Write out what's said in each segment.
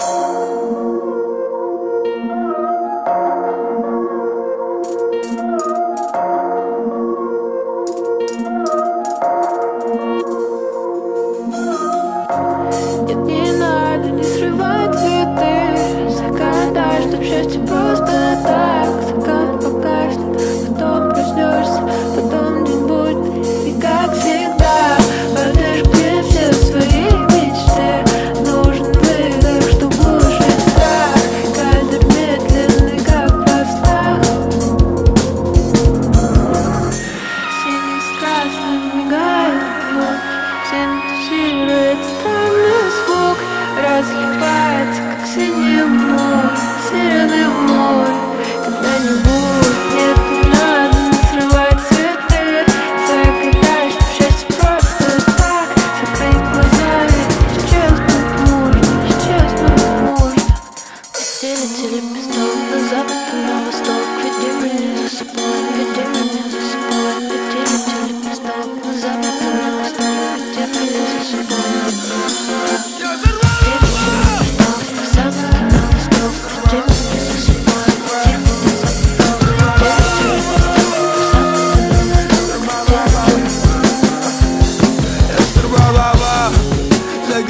Нет, не надо, не срывать цветы. Загадай, чтоб счастье было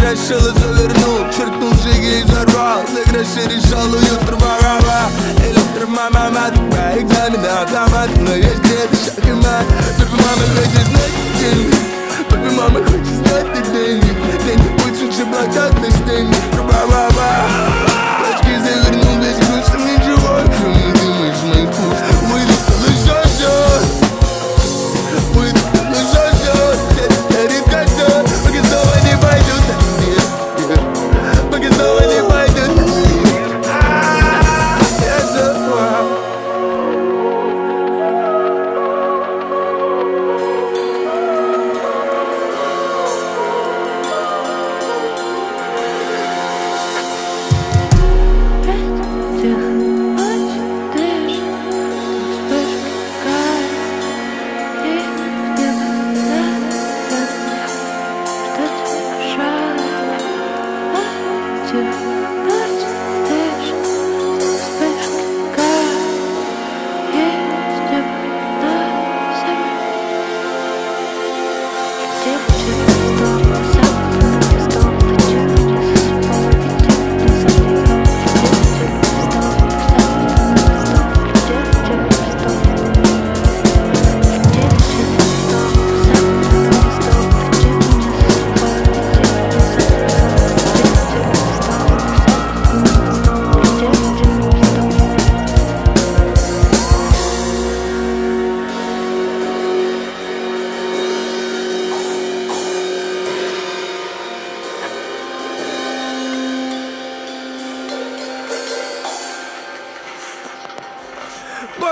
решила завернул Черкнул джиги и взорвал Заграши решал уютро ворова Электромама, матка, экзамен автомат Но есть где-то шаг и мат Папа, мама хочет знать деньги Папа, мама хочет знать деньги Деньги пусть лучше блокадность деньги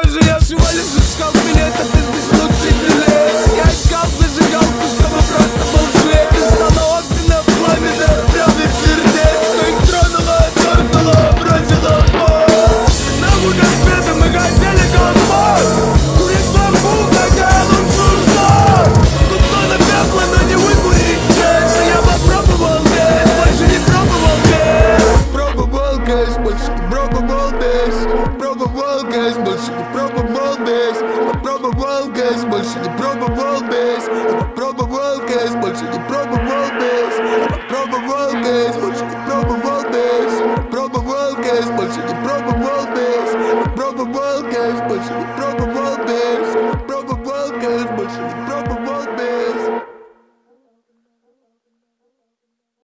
Боже, я всего лишь искал билет, а ты здесь лучший билет Я искал зажигалку, games, but she can throw the world games. I throw a world games, but she can throw the world games. I throw a world games, but she can throw the world games. I throw a world games, but she can throw the world games. I throw a world games, but she can throw the world games. I throw a world games, but she can throw the world games.